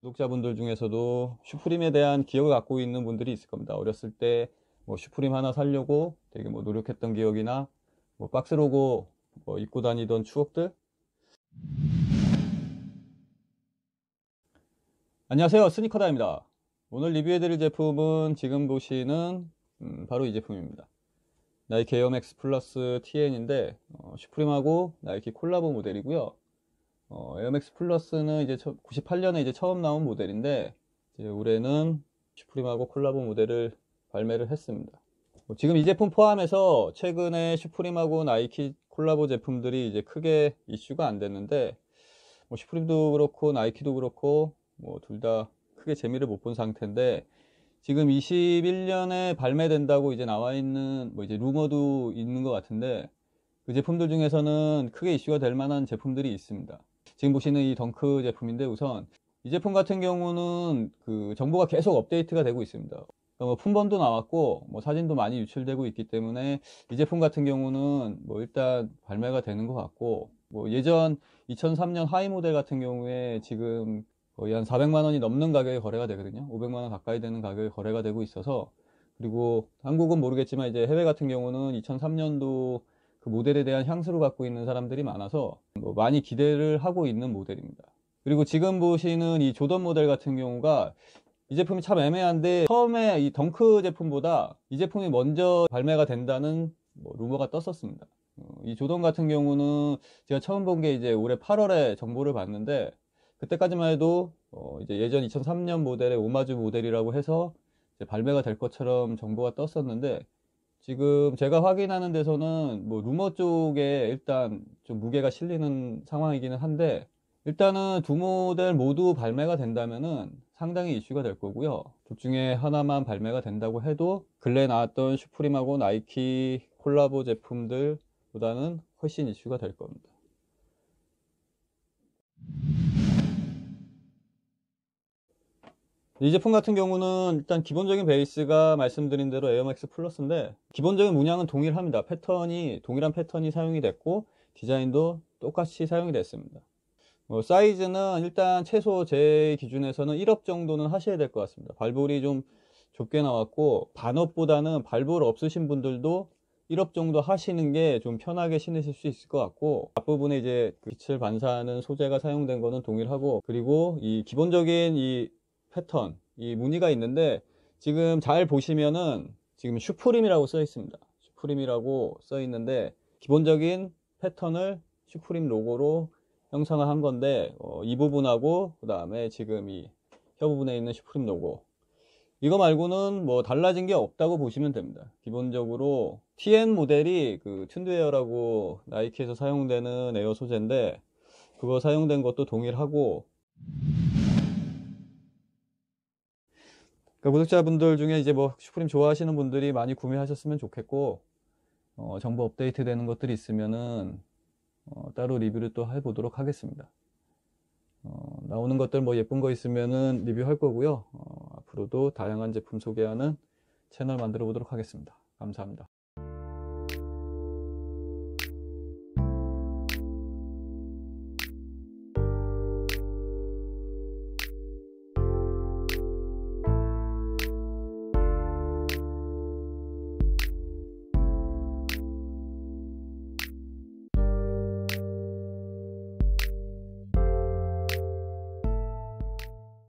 구독자분들 중에서도 슈프림에 대한 기억을 갖고 있는 분들이 있을 겁니다. 어렸을 때 뭐 슈프림 하나 사려고 되게 뭐 노력했던 기억이나 뭐 박스 로고 뭐 입고 다니던 추억들. 안녕하세요. 스니커다입니다. 오늘 리뷰해드릴 제품은 지금 보시는 음, 바로 이 제품입니다. 나이키 에어맥스 플러스 TN인데 어, 슈프림하고 나이키 콜라보 모델이고요. 어, 에어맥스 플러스는 이제 98년에 이제 처음 나온 모델인데 이제 올해는 슈프림하고 콜라보 모델을 발매를 했습니다. 뭐 지금 이 제품 포함해서 최근에 슈프림하고 나이키 콜라보 제품들이 이제 크게 이슈가 안 됐는데 뭐 슈프림도 그렇고 나이키도 그렇고 뭐 둘 다 크게 재미를 못 본 상태인데 지금 21년에 발매된다고 이제 나와 있는 뭐 이제 루머도 있는 것 같은데 그 제품들 중에서는 크게 이슈가 될 만한 제품들이 있습니다. 지금 보시는 이 덩크 제품인데 우선 이 제품 같은 경우는 그 정보가 계속 업데이트가 되고 있습니다. 뭐 품번도 나왔고 뭐 사진도 많이 유출되고 있기 때문에 이 제품 같은 경우는 뭐 일단 발매가 되는 것 같고 뭐 예전 2003년 하이 모델 같은 경우에 지금 거의 한 400만 원이 넘는 가격에 거래가 되거든요. 500만 원 가까이 되는 가격에 거래가 되고 있어서 그리고 한국은 모르겠지만 이제 해외 같은 경우는 2003년도 그 모델에 대한 향수를 갖고 있는 사람들이 많아서 뭐 많이 기대를 하고 있는 모델입니다. 그리고 지금 보시는 이 조던 모델 같은 경우가 이 제품이 참 애매한데 처음에 이 덩크 제품보다 이 제품이 먼저 발매가 된다는 뭐 루머가 떴었습니다. 어, 이 조던 같은 경우는 제가 처음 본 게 이제 올해 8월에 정보를 봤는데 그때까지만 해도 어 이제 예전 2003년 모델의 오마주 모델이라고 해서 발매가 될 것처럼 정보가 떴었는데 지금 제가 확인하는 데서는 뭐 루머 쪽에 일단 좀 무게가 실리는 상황이기는 한데 일단은 두 모델 모두 발매가 된다면은 상당히 이슈가 될 거고요. 둘 중에 하나만 발매가 된다고 해도 근래 나왔던 슈프림하고 나이키 콜라보 제품들보다는 훨씬 이슈가 될 겁니다. 이 제품 같은 경우는 일단 기본적인 베이스가 말씀드린 대로 에어맥스 플러스인데 기본적인 문양은 동일합니다. 패턴이 동일한 패턴이 사용이 됐고 디자인도 똑같이 사용이 됐습니다. 뭐 사이즈는 일단 최소 제 기준에서는 1up 정도는 하셔야 될 것 같습니다. 발볼이 좀 좁게 나왔고 반up보다는 발볼 넓으신 분들도 1up 정도 하시는 게 좀 편하게 신으실 수 있을 것 같고 앞부분에 이제 빛을 반사하는 소재가 사용된 거는 동일하고 그리고 이 기본적인 이 패턴, 이 무늬가 있는데 지금 잘 보시면은 지금 슈프림이라고 써 있습니다. 슈프림이라고 써 있는데 기본적인 패턴을 슈프림 로고로 형상을 한 건데 어, 이 부분하고 그 다음에 지금 이 혀 부분에 있는 슈프림 로고 이거 말고는 뭐 달라진 게 없다고 보시면 됩니다. 기본적으로 TN 모델이 그 Tuned Air라고 나이키에서 사용되는 에어 소재인데 그거 사용된 것도 동일하고 그러니까 구독자분들 중에 이제 뭐 슈프림 좋아하시는 분들이 많이 구매하셨으면 좋겠고 어, 정보 업데이트 되는 것들이 있으면은 어, 따로 리뷰를 또 해보도록 하겠습니다. 어, 나오는 것들 뭐 예쁜 거 있으면은 리뷰할 거고요. 어, 앞으로도 다양한 제품 소개하는 채널 만들어 보도록 하겠습니다. 감사합니다.